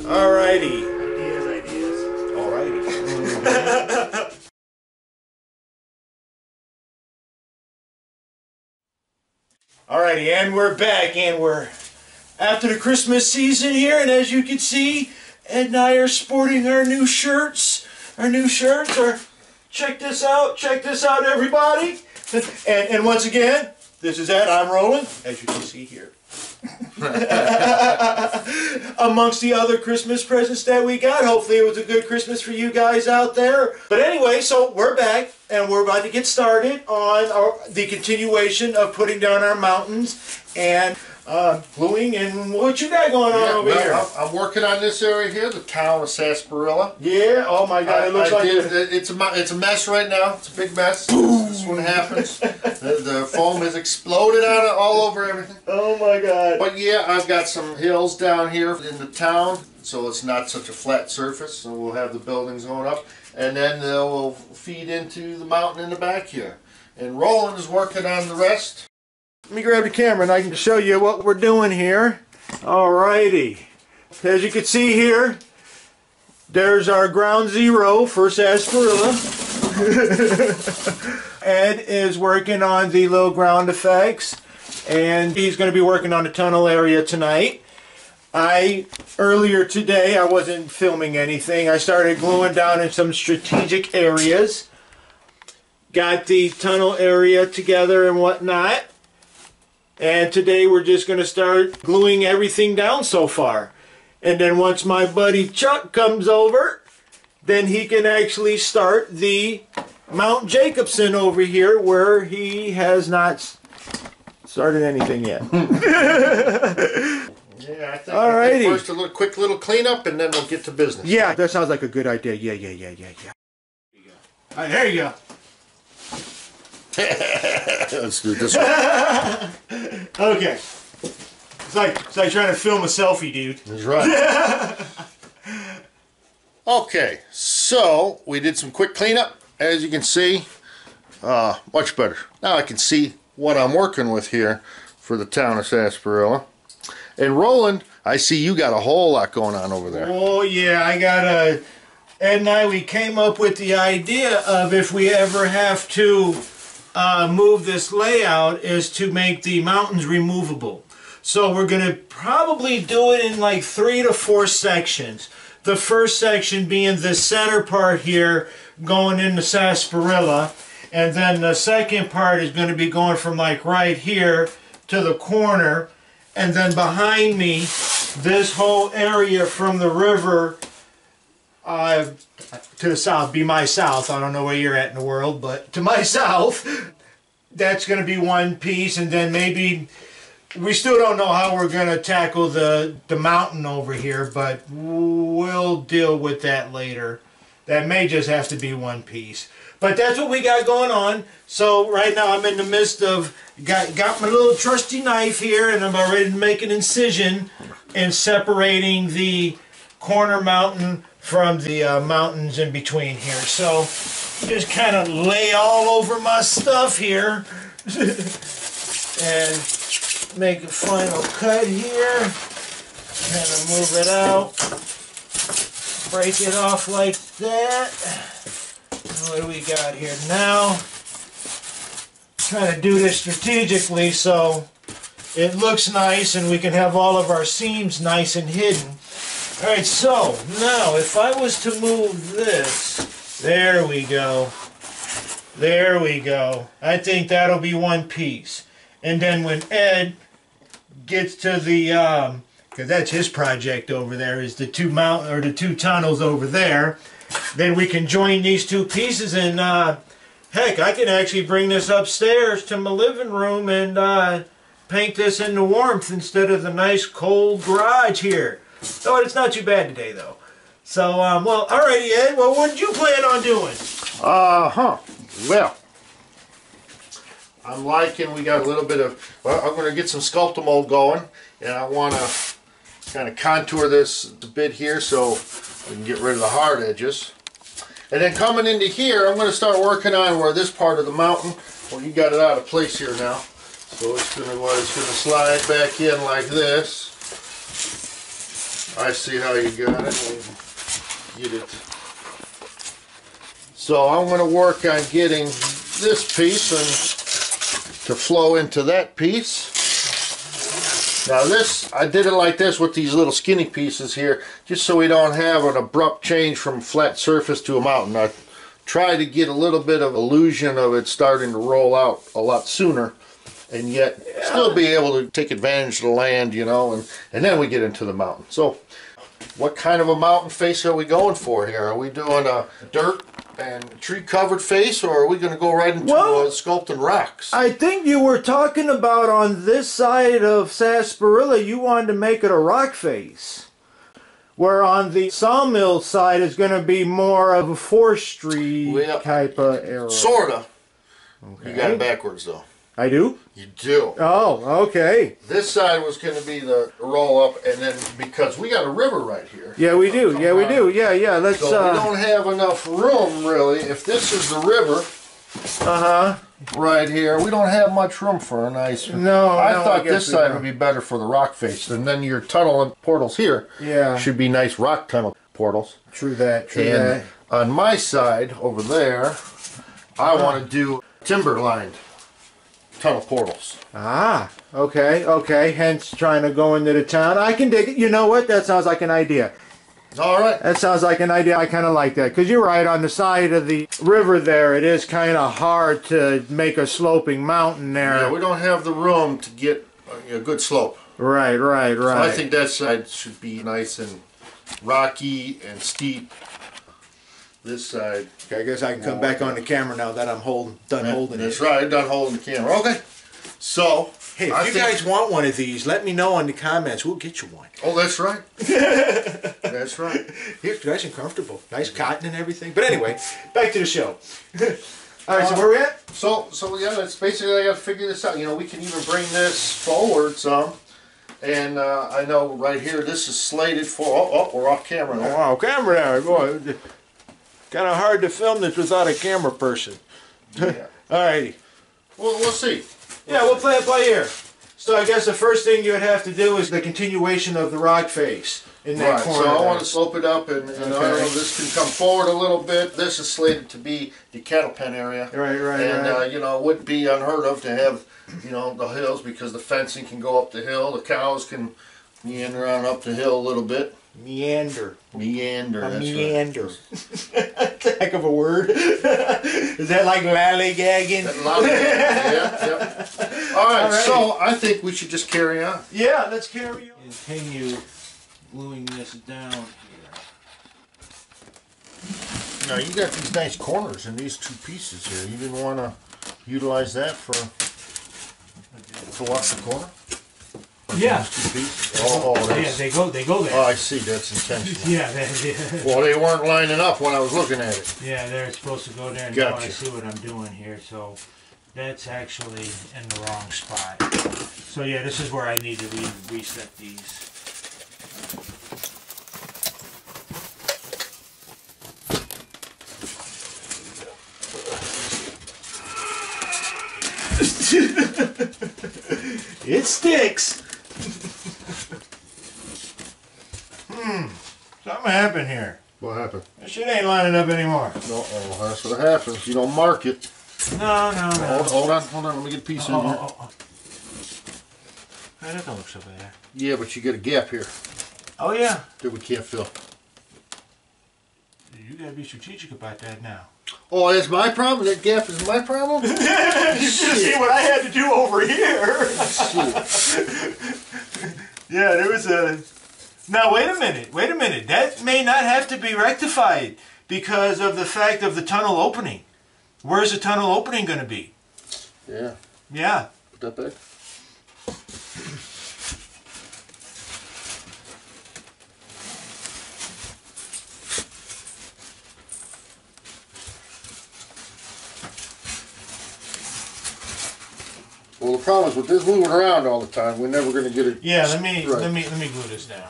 Alrighty. Ideas, ideas. Alrighty. Alrighty, and we're back, and we're after the Christmas season here, and as you can see, Ed and I are sporting our new shirts. Our new shirts are, check this out, check this out, everybody. And, and once again, this is Ed, I'm Roland, as you can see here. Amongst the other Christmas presents that we got. Hopefully it was a good Christmas for you guys out there. But anyway, so we're back and we're about to get started on our, the continuation of putting down our mountains and uh, gluing and what you got going on Yeah, over well, here? I'm, I'm working on this area here, the town of Sarsaparilla. Yeah, oh my god, I, it looks I like did- it- it's a it's a mess right now. It's a big mess. This is what happens. the, the foam has exploded out of, all over everything. Oh my god. But yeah, I've got some hills down here in the town, so it's not such a flat surface. So we'll have the buildings going up, and then they'll feed into the mountain in the back here. And Roland is working on the rest. Let me grab the camera and I can show you what we're doing here. Alrighty. As you can see here, there's our ground zero for sarsaparilla. Ed is working on the low ground effects and he's going to be working on the tunnel area tonight. I, earlier today, I wasn't filming anything. I started gluing down in some strategic areas. Got the tunnel area together and whatnot. And today we're just going to start gluing everything down so far. And then once my buddy Chuck comes over, then he can actually start the Mount Jacobson over here where he has not started anything yet. Yeah, I think, Alrighty. I first a little quick little cleanup, and then we'll get to business. yeah, that sounds like a good idea. Yeah, yeah, yeah, yeah, yeah. All right, there you go. Let's do this one. Okay. It's like, it's like trying to film a selfie, dude. That's right. okay, so we did some quick cleanup. As you can see, uh, much better. Now I can see what I'm working with here for the town of Sarsaparilla. And Roland, I see you got a whole lot going on over there. Oh yeah, I got a. Ed and I we came up with the idea of if we ever have to uh, move this layout is to make the mountains removable. So we're gonna probably do it in like three to four sections. The first section being the center part here going into sarsaparilla, and then the second part is going to be going from like right here to the corner, and then behind me, this whole area from the river uh, to the south, be my south. I don't know where you're at in the world, but to my south, that's going to be one piece, and then maybe we still don't know how we're going to tackle the the mountain over here, but we'll deal with that later. That may just have to be one piece. But that's what we got going on. So right now I'm in the midst of got got my little trusty knife here, and I'm about ready to make an incision in separating the corner mountain from the uh, mountains in between here. So just kind of lay all over my stuff here and make a final cut here. Kind of move it out. Break it off like that. What do we got here now? Trying to do this strategically so it looks nice and we can have all of our seams nice and hidden. Alright, so now if I was to move this, there we go. There we go. I think that'll be one piece. And then when Ed gets to the, um, because that's his project over there, is the two mount or the two tunnels over there, then we can join these two pieces and uh, heck, I can actually bring this upstairs to my living room and uh, paint this in the warmth instead of the nice cold garage here. Oh, it's not too bad today though. So, um, well, alrighty, Ed. Well, what did you plan on doing? Uh huh. Well, I'm liking. We got a little bit of. Well, I'm going to get some Sculptamold going, and I want to kind of contour this a bit here so we can get rid of the hard edges. And then coming into here, I'm going to start working on where this part of the mountain. Well, you got it out of place here now, so it's going to well, it's going to slide back in like this. I see how you got it. Get it. So I'm gonna work on getting this piece and to flow into that piece. Now this, I did it like this with these little skinny pieces here, just so we don't have an abrupt change from flat surface to a mountain. I try to get a little bit of illusion of it starting to roll out a lot sooner and yet still be able to take advantage of the land, you know, and, and then we get into the mountain. So what kind of a mountain face are we going for here? Are we doing a dirt and tree covered face or are we going to go right into Well- uh, sculpting rocks? I think you were talking about on this side of sarsaparilla, you wanted to make it a rock face. Where on the sawmill side is going to be more of a forestry Well, type of area. Sorta. You got it backwards though. I do? You do. Oh, okay. This side was going to be the roll up, and then because we got a river right here, Yeah, we do. Yeah, we do. Yeah, yeah. Let's. so we Uh don't have enough room really. If this is the river Uh huh. right here, we don't have much room for a nice. No, I no, thought I this side would be better for the rock face, and then your tunnel and portals here Yeah. should be nice rock tunnel portals. True that. True And that. on my side over there, I Uh-huh. want to do timber lined tunnel portals. Ah. Okay. Okay. Hence trying to go into the town. I can dig it. You know what? That sounds like an idea. All right. That sounds like an idea. I kind of like that because you're right. On the side of the river there, it is kind of hard to make a sloping mountain there. Yeah, we don't have the room to get a, good slope. right. Right. So Right. I think that side should be nice and rocky and steep. This side. Okay, I guess I can come back on the camera now that I'm holding, done holding it. That's it. right. Done holding the camera. Okay. So. Hey, if I you think- guys want one of these, let me know in the comments. We'll get you one. Oh, that's right. that's right. Here, nice and comfortable. Nice cotton and everything. But anyway, back to the show. All right, so where we at? So, so yeah, that's basically I got to figure this out. You know, we can even bring this forward some, and uh, I know right here this is slated for. Oh, oh we're off camera now. Wow, camera there. Boy, kind of hard to film this without a camera person. Yeah. All righty. Well, we'll see. Yeah, we'll play it by ear. So I guess the first thing you would have to do is the continuation of the rock face in that Right. corner. So I there. want to slope it up, and, and I don't know, this can come forward a little bit. This is slated to be the cattle pen area. Right, right, And right. uh, you know, it wouldn't be unheard of to have, you know, the hills because the fencing can go up the hill. The cows can meander on up the hill a little bit. meander. Meander. A that's right. meander. That's a heck of a word. is that like lollygagging? A lot of- yeah, yeah. All right, All right. so I think we should just carry on. Yeah, let's carry on. Continue gluing this down here. Now you got these nice corners in these two pieces here. You didn't want to utilize that for to watch the corner. Yeah. Two. Oh, oh, Yeah, that's, they go. They go oh, there. I see. That's intentional. Yeah, they, Well, they weren't lining up when I was looking at it. yeah, they're supposed to go there. And now I Gotcha. see what I'm doing here. So that's actually in the wrong spot. So yeah, this is where I need to re reset these. It sticks. Hmm. Something happened here. What happened? This shit ain't lining up anymore. No, oh, that's what happens. You don't mark it. No, no, no. Hold, hold on, hold on. Let me get a piece Oh, in here. oh, oh, oh. Hey, that don't look so bad. Yeah, but you get a gap here Oh yeah. that we can't fill. You gotta be strategic about that now. Oh, that's my problem. That gap is my problem. you should see what I had to do over here. yeah, there was a. Now wait a minute. Wait a minute. That may not have to be rectified because of the fact of the tunnel opening. Where's the tunnel opening going to be? yeah, Yeah. put that back. Well, the problem is with this moving around all the time, we're never going to get it. Yeah, let me Right. let me let me glue this down.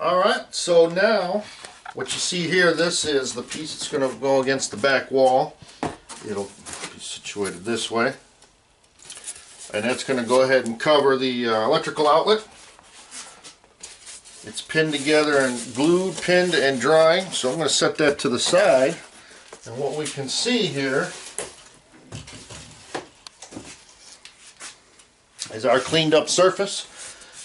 All right, so now what you see here, this is the piece that's going to go against the back wall. It'll be situated this way. And that's going to go ahead and cover the uh, electrical outlet. It's pinned together and glued, pinned, and drying. So I'm going to set that to the side. And what we can see here is our cleaned up surface.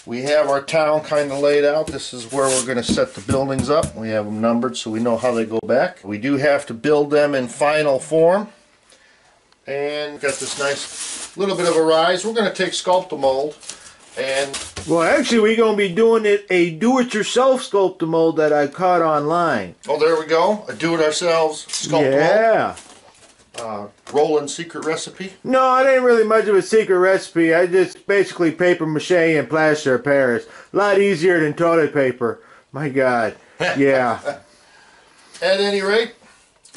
We have our town kind of laid out. This is where we're going to set the buildings up. We have them numbered so we know how they go back. We do have to build them in final form. And got this nice little bit of a rise. We're going to take sculpt a mold and Well, actually, we're gonna be doing it a do-it-yourself sculpt Sculptamold that I caught online. oh there we go, a do-it-ourselves Sculptamold. Yeah. Uh, Roland secret recipe. No, it ain't really much of a secret recipe. I just basically paper mache and plaster of Paris. A lot easier than toilet paper. My God. Yeah. At any rate,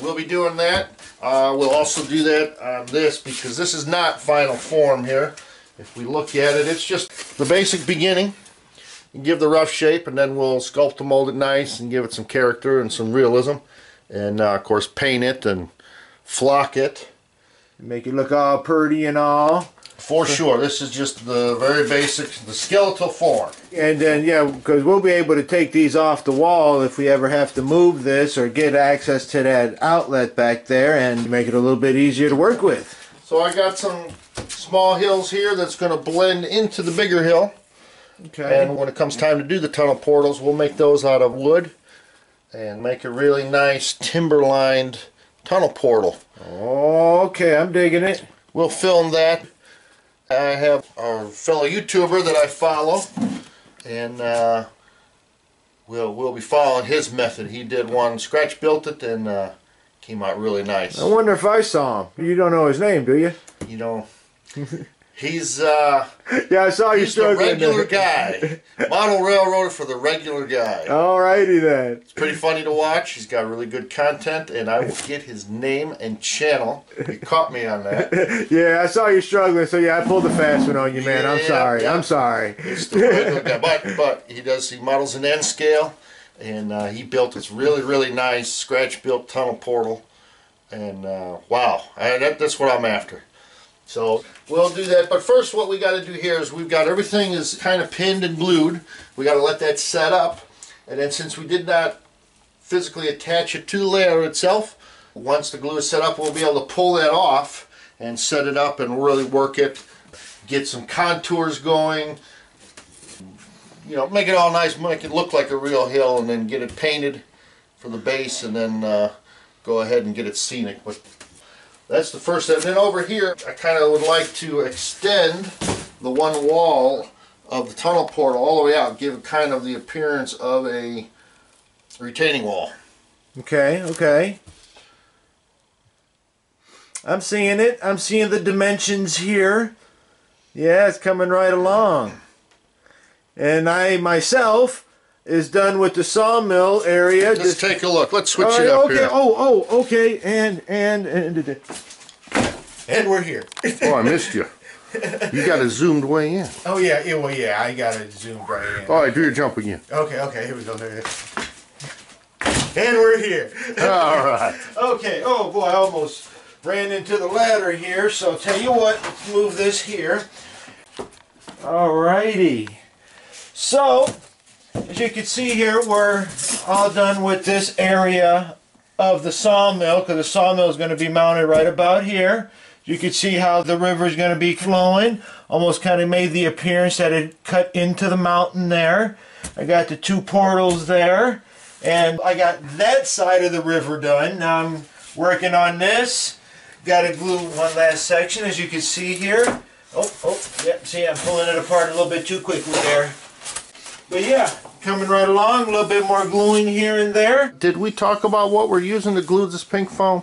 we'll be doing that. Uh, we'll also do that on this because this is not final form here. If we look at it, it's just the basic beginning. Give the rough shape and then we'll sculpt and mold it nice and give it some character and some realism. And uh, of course paint it and flock it. Make it look all pretty and all. For sure, this is just the very basic, the skeletal form. And then, yeah, because we'll be able to take these off the wall if we ever have to move this or get access to that outlet back there and make it a little bit easier to work with. So I got some small hills here that's going to blend into the bigger hill. Okay. And when it comes time to do the tunnel portals, we'll make those out of wood and make a really nice timber lined tunnel portal. okay, I'm digging it. We'll film that. I have our fellow YouTuber that I follow, and uh, we'll we'll be following his method. He did one, scratch built it, and uh, came out really nice. I wonder if I saw him. You don't know his name, do you? You know, he's uh, Yeah, I saw you he's the struggling. regular guy, model railroader for the regular guy. Alrighty then. It's pretty funny to watch. He's got really good content, and I will get his name and channel. You caught me on that. Yeah, I saw you struggling, so yeah, I pulled the fast one on you, man. I'm sorry. yeah. I'm sorry. It's the regular guy. But but he does he models in N scale, and uh, he built this really really nice scratch built tunnel portal, and uh, wow, I, that, that's what I'm after. So we'll do that. But first, what we got to do here is we've got everything is kind of pinned and glued. We got to let that set up, and then since we did not physically attach it to the layer itself, once the glue is set up, we'll be able to pull that off and set it up and really work it, get some contours going, you know, make it all nice, make it look like a real hill, and then get it painted for the base, and then uh, go ahead and get it scenic. But that's the first step. Then over here, I kind of would like to extend the one wall of the tunnel portal all the way out, give kind of the appearance of a retaining wall. Okay, okay. I'm seeing it. I'm seeing the dimensions here. Yeah, it's coming right along. And I myself is done with the sawmill area. Let's Just- take a look. Let's switch All it up okay. here. Oh, oh, okay. And and and and we're here. Oh, I missed you. You got it zoomed way in. Oh yeah, yeah, well yeah, I got it zoomed right in. All right, do your jump again. Okay, okay, here we go. There, we go. And we're here. All right. Okay, oh boy, I almost ran into the ladder here, so tell you what, let's move this here. All righty. So, as you can see here, we're all done with this area of the sawmill, because the sawmill is going to be mounted right about here. You can see how the river is going to be flowing. Almost kind of made the appearance that it cut into the mountain there. I got the two portals there. And I got that side of the river done. Now I'm working on this. Got to glue one last section, as you can see here. Oh, oh, yeah, see, I'm pulling it apart a little bit too quickly there. But yeah, coming right along, a little bit more gluing here and there. Did we talk about what we're using to glue this pink foam?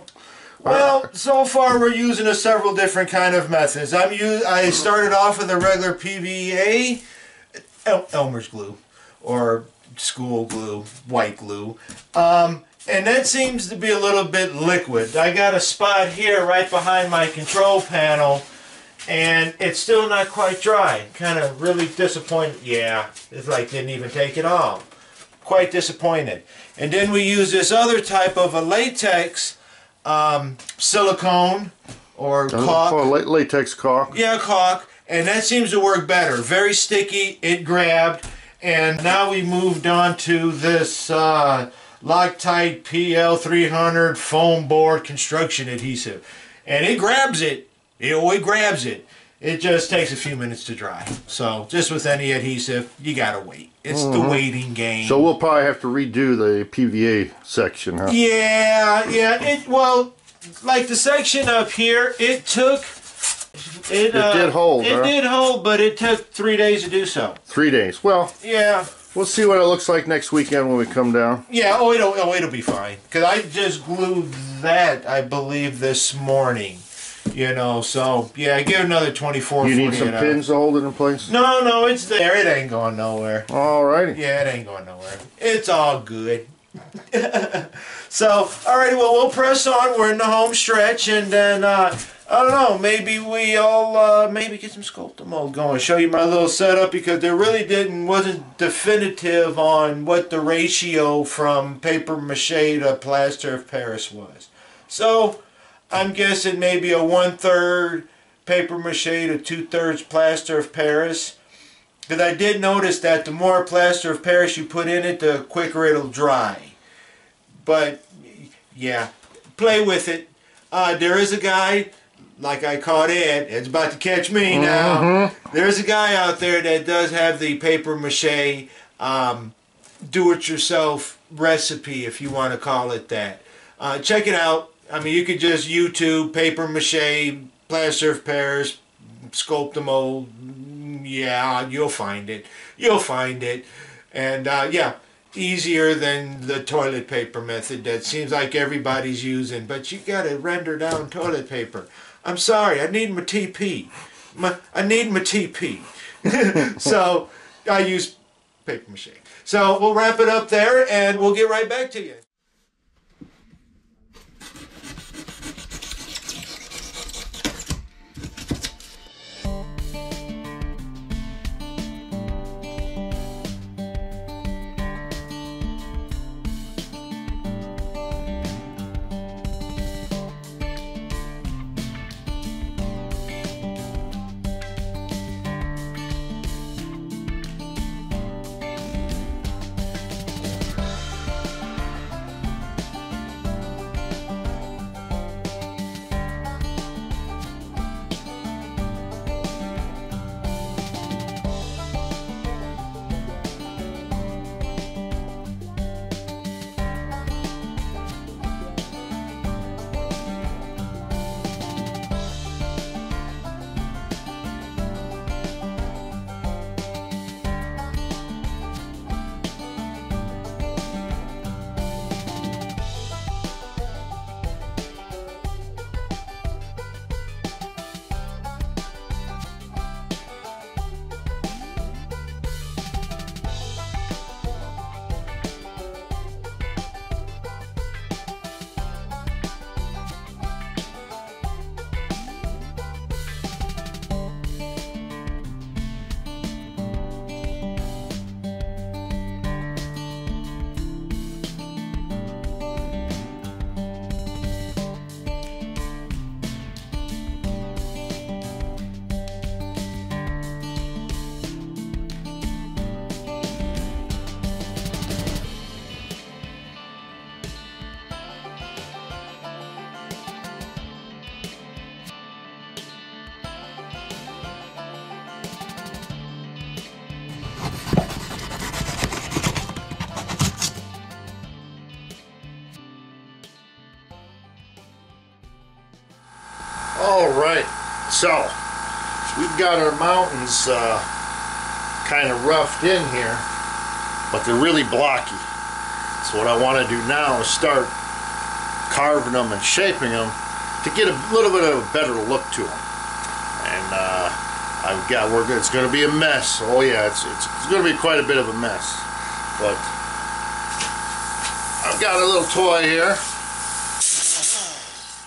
Well, so far we're using a several different kind of methods. I'm u- I started off with a regular PVA, El- Elmer's glue, or school glue, white glue, um, and that seems to be a little bit liquid. I got a spot here right behind my control panel, and it's still not quite dry. Kind of really disappointed. Yeah, it's like didn't even take it off. Quite disappointed. And then we use this other type of a latex um, silicone or caulk. Oh, la- latex caulk. Yeah, caulk, and that seems to work better. Very sticky, it grabbed, And now we moved on to this uh, Loctite PL300 foam board construction adhesive. And it grabs it. It always grabs it. It just takes a few minutes to dry. So just with any adhesive, you gotta wait. It's the waiting game. So we'll probably have to redo the PVA section, huh? Yeah, yeah. It well, like the section up here, it took. It, uh, did hold, It huh? did hold, but it took three days to do so. Three days. Well, Yeah, we'll see what it looks like next weekend when we come down. yeah. Oh, it'll oh, it'll be fine. Cause I just glued that, I believe, this morning. You know, so yeah, give it another 24, You need some 48 hours. pins to hold it in place? No, no, it's there. It ain't going nowhere. Alrighty. Yeah, it ain't going nowhere. It's all good. so, alrighty, well, we'll press on. We're in the home stretch, and then, uh, I don't know, maybe we all, uh, maybe get some Sculptamold going. Show you my little setup because there really didn't, wasn't definitive on what the ratio from paper mache to plaster of Paris was. So, I'm guessing maybe a one third paper mache to two thirds plaster of Paris. Because I did notice that the more plaster of Paris you put in it, the quicker it'll dry. But yeah, play with it. Uh, there is a guy, like I caught Ed. Ed's about to catch me now. There's a guy out there that does have the paper mache, um, do-it-yourself recipe, if you want to call it that. Uh, check it out. I mean, you could just YouTube paper mache, plaster Paris, sculpt a mold. Yeah, you'll find it. You'll find it. And uh, yeah, easier than the toilet paper method that seems like everybody's using. But you gotta render down toilet paper. I'm sorry, I need my TP. My, I need my TP. so I use paper mache. So we'll wrap it up there and we'll get right back to you. We've got our mountains uh, kind of roughed in here, but they're really blocky. So what I want to do now is start carving them and shaping them to get a little bit of a better look to them. And uh, I've got we're it's going to be a mess. Oh yeah, it's it's, it's going to be quite a bit of a mess, but I've got a little toy here.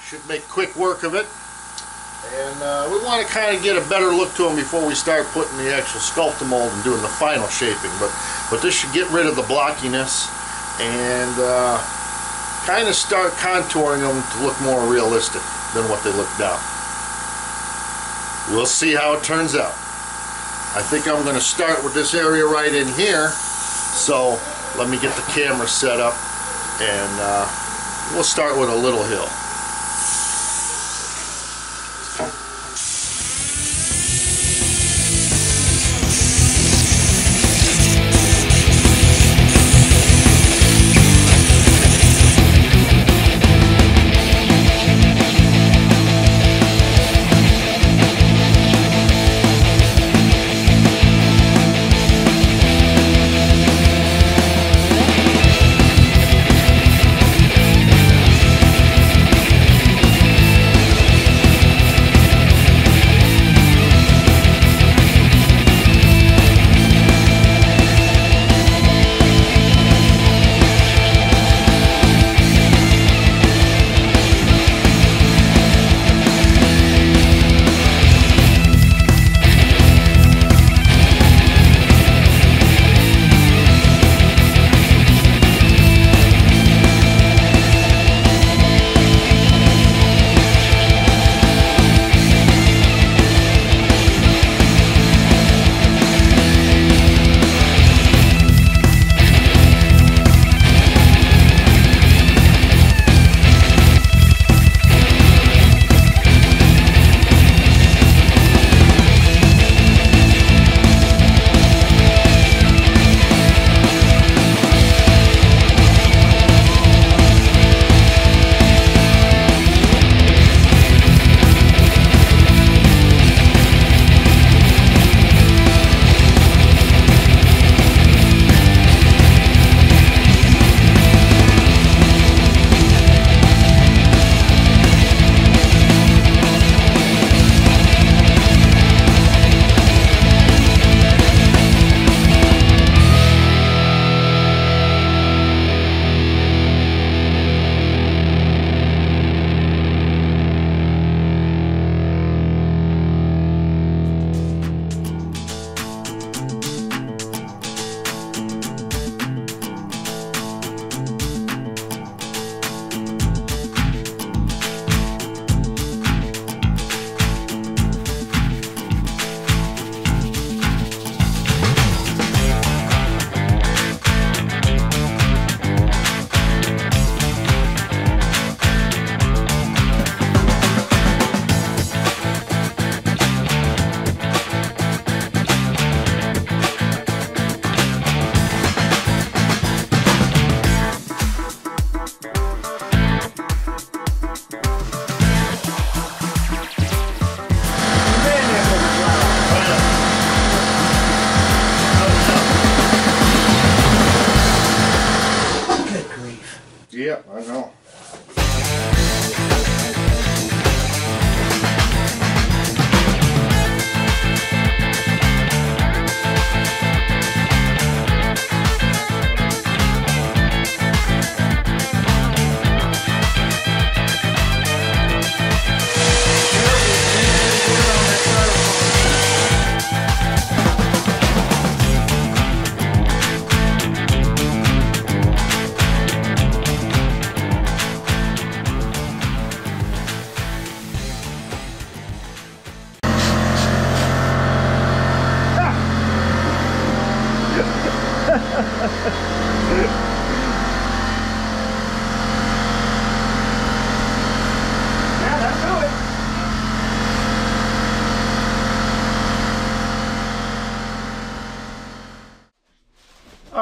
Should make quick work of it. And uh, we want to kind of get a better look to them before we start putting the actual Sculptamold and doing the final shaping. But but this should get rid of the blockiness and uh, kind of start contouring them to look more realistic than what they look now. We'll see how it turns out. I think I'm gonna start with this area right in here. So let me get the camera set up and uh, we'll start with a little hill.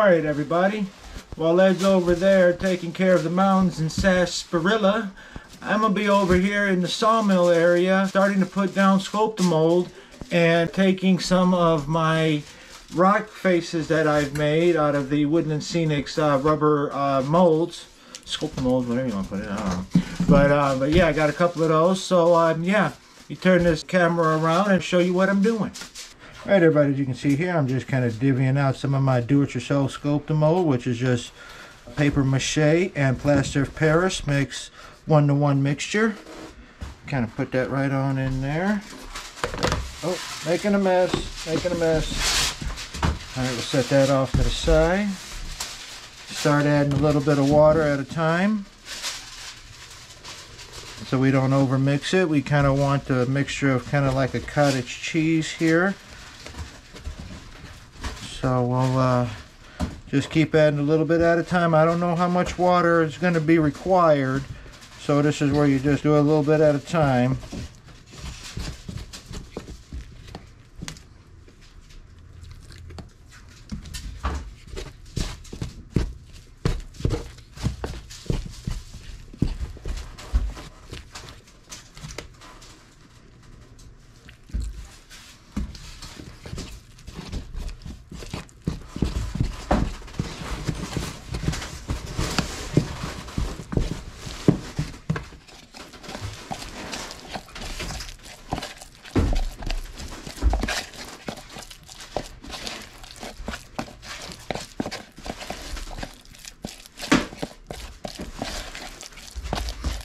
All right, everybody. While Ed's over there taking care of the mountains in sarsaparilla, I'm gonna be over here in the sawmill area, starting to put down sculpt mold and taking some of my rock faces that I've made out of the Woodland Scenics uh, rubber uh, molds, Sculptamold, whatever you want to put it. Know. But uh, but yeah, I got a couple of those. So um, yeah, you turn this camera around and show you what I'm doing. All right, everybody, as you can see here, I'm just kind of divvying out some of my do-it-yourself Sculptamold, which is just paper mache and plaster of Paris mix one-to-one mixture. Kind of put that right on in there. Oh, making a mess, making a mess. All right, we'll set that off to the side. Start adding a little bit of water at a time. So we don't overmix it. We kind of want a mixture of kind of like a cottage cheese here. So we'll uh, just keep adding a little bit at a time. I don't know how much water is going to be required. So this is where you just do a little bit at a time.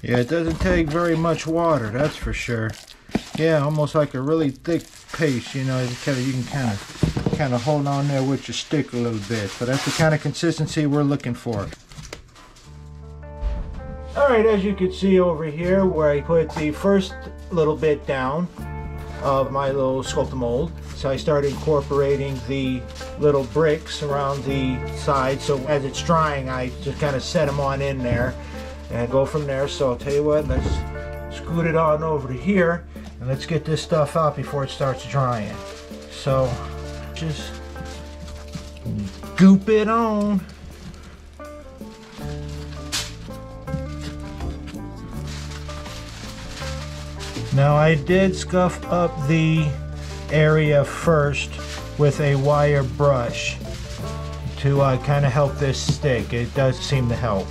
Yeah, it doesn't take very much water, that's for sure. Yeah, almost like a really thick paste, you know, you, can kind of kind of hold on there with your stick a little bit. But that's the kind of consistency we're looking for. Alright, as you can see over here where I put the first little bit down of my little sculpt mold. So I started incorporating the little bricks around the side. So as it's drying, I just kind of set them on in there and go from there. So I'll tell you what, let's scoot it on over to here and let's get this stuff out before it starts drying. So just goop it on. Now I did scuff up the area first with a wire brush to uh, kind of help this stick. It does seem to help.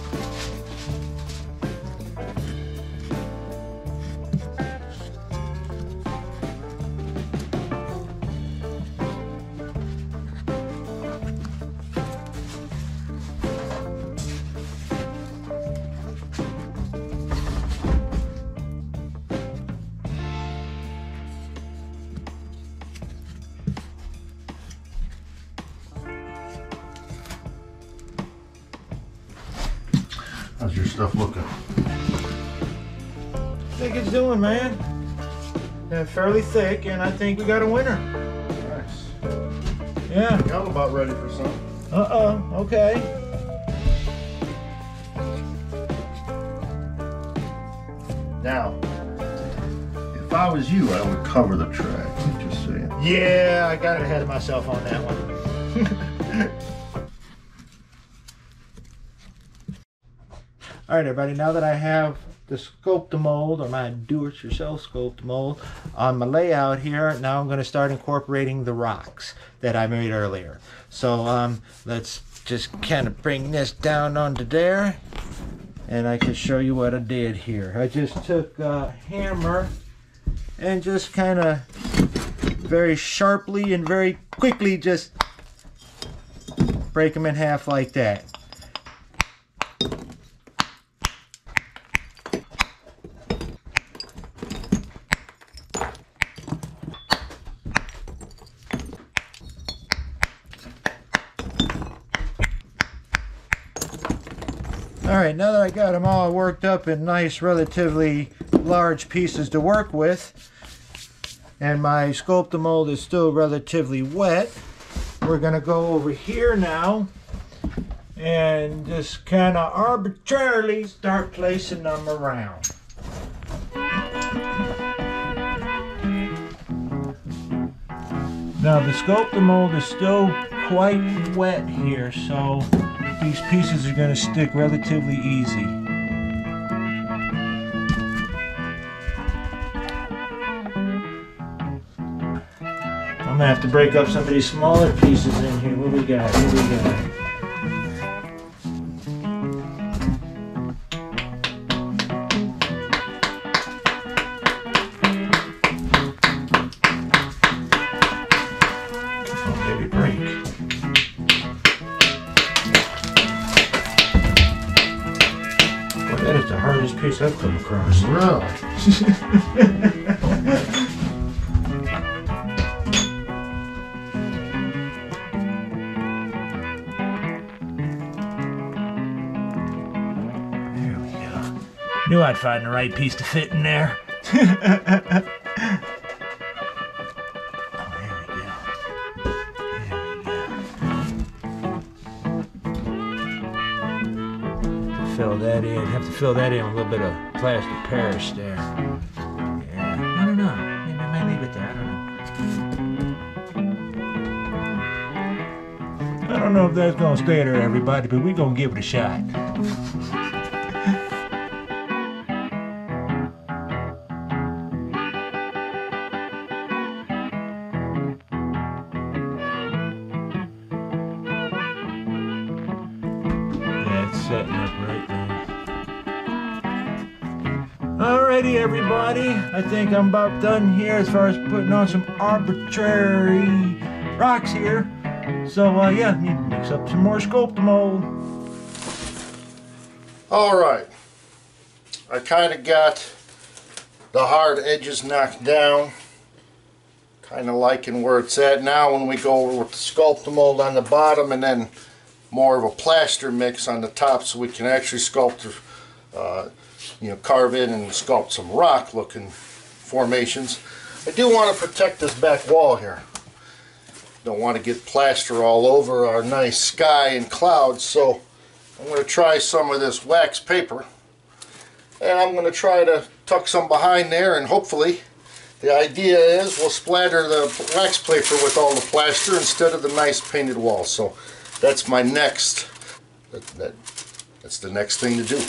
Your stuff looking? I think it's doing, man. Yeah, fairly thick, and I think we got a winner. Nice. Yeah. I'm about ready for some. Uh-oh. Okay. Now, if I was you, I would cover the track. Just saying. Yeah, I got ahead of myself on that one. All right, everybody. Now that I have the sculpt mold or my do-it-yourself sculpt mold on my layout here, now I'm going to start incorporating the rocks that I made earlier. So um, let's just kind of bring this down onto there, and I can show you what I did here. I just took a hammer and just kind of very sharply and very quickly just break them in half like that. All right, now that I got them all worked up in nice, relatively large pieces to work with, and my Sculptamold is still relatively wet, we're gonna go over here now and just kind of arbitrarily start placing them around. Now the Sculptamold is still quite wet here, so these pieces are going to stick relatively easy. I'm gonna have to break up some of these smaller pieces in here. What we got? What we got? Knew I'd find the right piece to fit in there. Oh, fill that in. Have to fill that in with a little bit of plastic Paris there. Yeah, I don't know. Maybe I may leave it there. I don't know. I don't know if that's gonna stay there, everybody, but we're gonna give it a shot. I think I'm about done here as far as putting on some arbitrary rocks here. So, uh, yeah, need to mix up some more Sculptamold. All right. I kind of got the hard edges knocked down. Kind of liking where it's at now when we go over with the Sculptamold on the bottom and then more of a plaster mix on the top so we can actually sculpt, uh, you know, carve in and sculpt some rock looking formations. I do want to protect this back wall here. Don't want to get plaster all over our nice sky and clouds so I'm going to try some of this wax paper and I'm going to try to tuck some behind there and hopefully the idea is we'll splatter the wax paper with all the plaster instead of the nice painted wall. So that's my next, that, that, that's the next thing to do.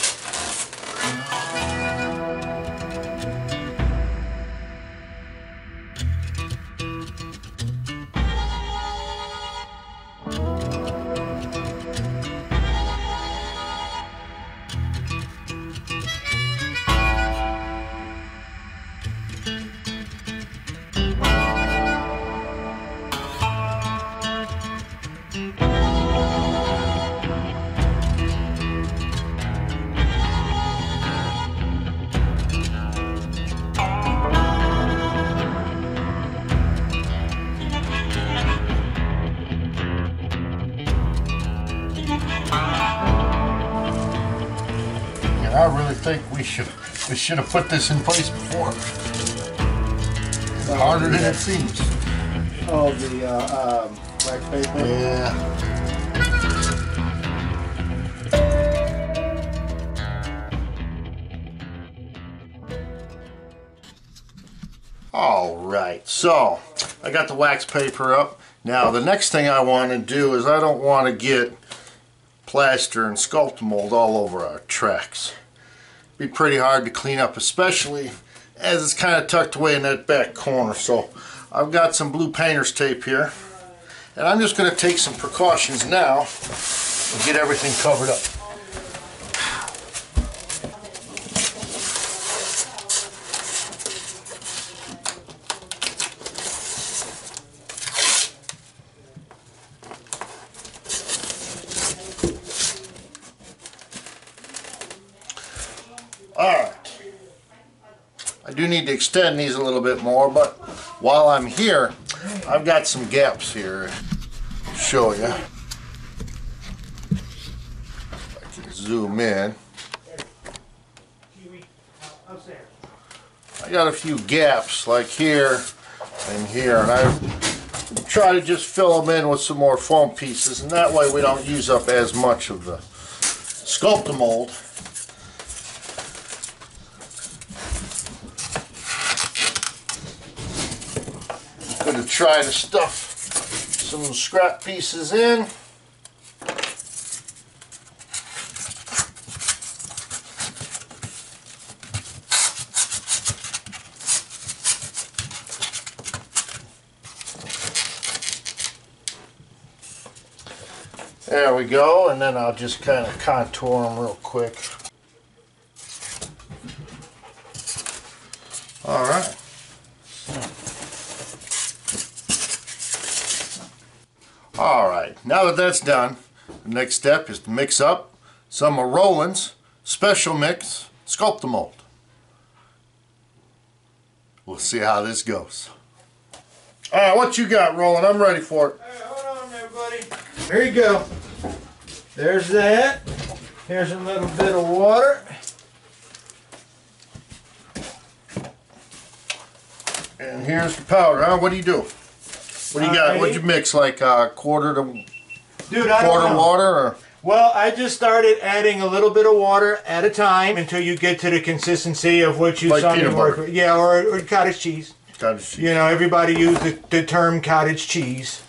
I really think we should we should have put this in place before. It's harder than it seems. Oh, the uh, um, wax paper. Yeah. All right, so I got the wax paper up. Now the next thing I want to do is I don't want to get plaster and Sculptamold all over our tracks. Be pretty hard to clean up, especially as it's kind of tucked away in that back corner. So I've got some blue painter's tape here. And I'm just going to take some precautions now and get everything covered up. Alright. I do need to extend these a little bit more, but while I'm here, I've got some gaps here show you. I can zoom in. I got a few gaps like here and here, and I try to just fill them in with some more foam pieces, and that way we don't use up as much of the Sculptamold. Gonna try to stuff some scrap pieces in. There we go, and then I'll just kind of contour them real quick. All right. All right, now that that's done, the next step is to mix up some of Roland's Special Mix Sculptamold. We'll see how this goes. All right, what you got, Roland? I'm ready for it. Hey, hold on, everybody. There you go. There's that. Here's a little bit of water. And here's the powder, huh? What do you do? What do you got? What'd you mix? Like a quarter to Dude, I don't know. water or? Well, I just started adding a little bit of water at a time until you get to the consistency of what you Like saw me peanut work butter. with. Yeah, or, or cottage cheese. Cottage cheese. You know, everybody used the, the term cottage cheese.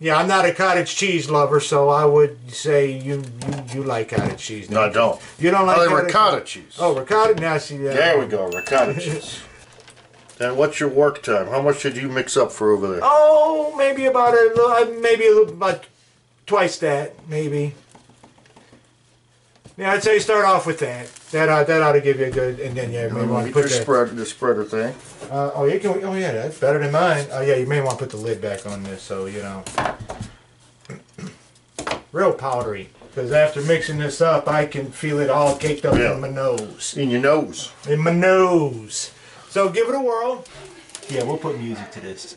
Yeah, I'm not a cottage cheese lover, so I would say you you, you like cottage cheese. No, I don't. You don't like I like cottage ricotta cheese. Oh, ricotta. Now see that. There we go, ricotta cheese. And what's your work time? How much did you mix up for over there? Oh, maybe about a little, uh, maybe a little, about twice that, maybe. Yeah, I'd say start off with that. That ought, that ought to give you a good, and then yeah, you may want to Put that. spread, the spreader thing. Uh, oh, you can. Oh, yeah, that's better than mine. Oh, yeah, you may want to put the lid back on this, so you know. Real powdery, because after mixing this up, I can feel it all caked up Yeah. in my nose. In your nose. In my nose. So give it a whirl. Yeah, we'll put music to this.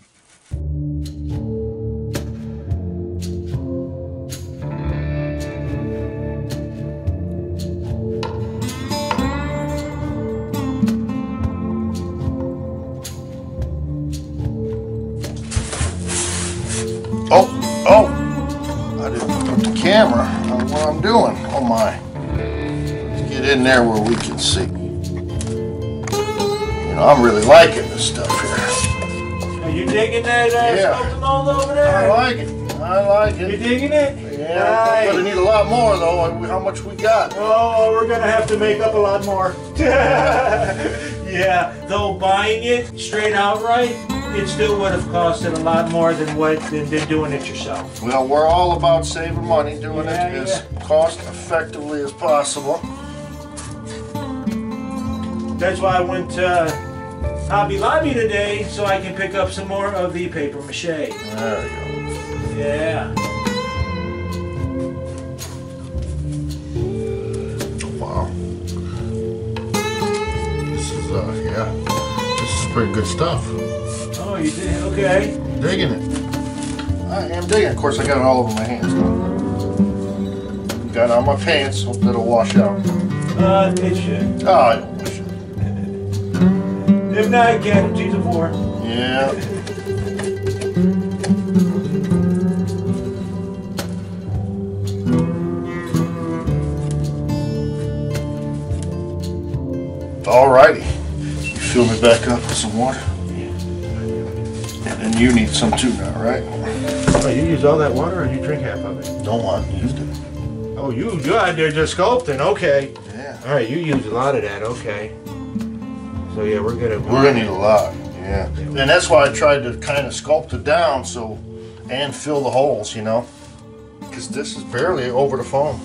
Camera on what I'm doing. Oh my. Let's get in there where we can see. You know, I'm really liking this stuff here. Are you digging that uh, Yeah. mold over I like it. I like it. You digging it? Yeah, I'm gonna need a lot more though. How much we got? Oh, we're gonna have to make up a lot more. yeah, though buying it straight outright, it still would have costed a lot more than what than, than doing it yourself. Well, we're all about saving money, doing Yeah, it as cost effectively as possible. That's why I went to Hobby Lobby today so I can pick up some more of the paper mache. There we go. Yeah. Wow. This is uh, yeah. This is pretty good stuff. You did? Okay. Digging it. I am digging. Of course, I got it all over my hands. Got it on my pants. Hope that'll wash out. Uh, it should. Oh, I don't wash out. If not, casualties of war. Yeah. Alrighty. You fill me back up with some water? And then you need some too now, right? Oh, you use all that water, or you drink half of it? Don't want used it. Oh, you you out there just sculpting? Okay. Yeah. All right, you use a lot of that. Okay. So yeah, we're gonna. We're gonna need a lot, yeah. And that's why I tried to kind of sculpt it down so, and fill the holes, you know? Because this is barely over the foam.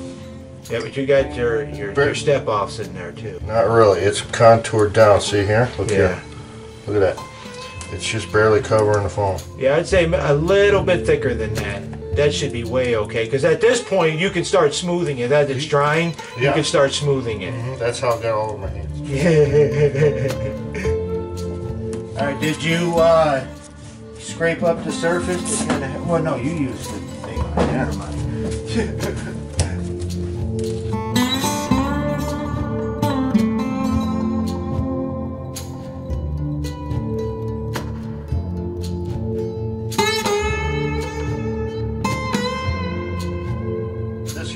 Yeah, but you got your your, your step offs in there too. Not really. It's contoured down. See here? Look Yeah. here. Look at that. It's just barely covering the foam. Yeah, I'd say a little bit thicker than that. That should be way okay. Because at this point, you can start smoothing it. As it's drying, you can start smoothing it. That's how I got all of my hands. All right, did you uh, scrape up the surface? To kind of, well, no, you used the thing. Never mind.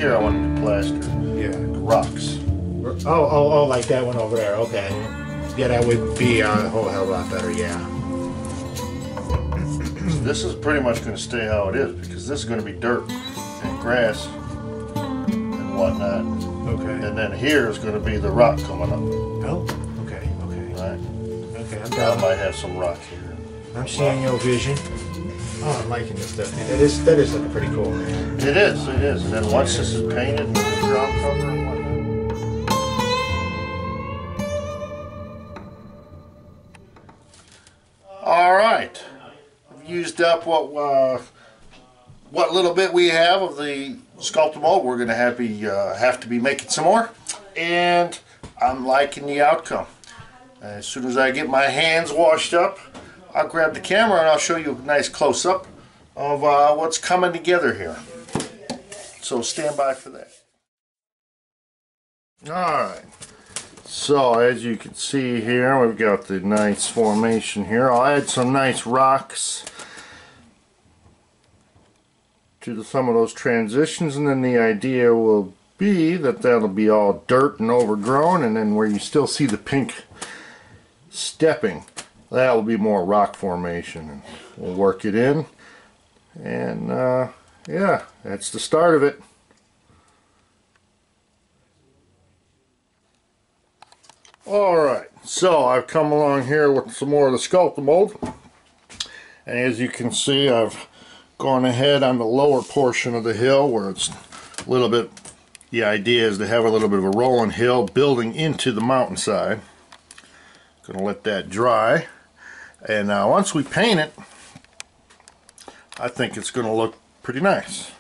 here I want to plaster. Yeah. Rocks. Oh, oh, oh, like that one over there. Okay. Yeah, that would be uh, a whole hell of a lot better. Yeah. This is pretty much going to stay how it is because this is going to be dirt and grass and whatnot. Okay. And then here is going to be the rock coming up. Oh. Okay. Okay. Right? Okay. I'm I down. might have some rock here. I'm seeing your vision. Oh, I'm liking this stuff. That is that is looking pretty cool. It is, it is. And then once this is painted and the ground cover and whatnot. All right. I've used up what uh, what little bit we have of the Sculptamold. We're going to have, uh, have to be making some more. And I'm liking the outcome. As soon as I get my hands washed up, I'll grab the camera and I'll show you a nice close-up of uh, what's coming together here. So stand by for that. Alright. So as you can see here, we've got the nice formation here. I'll add some nice rocks to the, some of those transitions and then the idea will be that that'll be all dirt and overgrown and then where you still see the pink stepping that will be more rock formation. And we'll work it in. And uh, yeah that's the start of it. Alright so I've come along here with some more of the Sculptamold. And as you can see I've gone ahead on the lower portion of the hill where it's a little bit the idea is to have a little bit of a rolling hill building into the mountainside. Gonna let that dry and now once we paint it I think it's gonna look pretty nice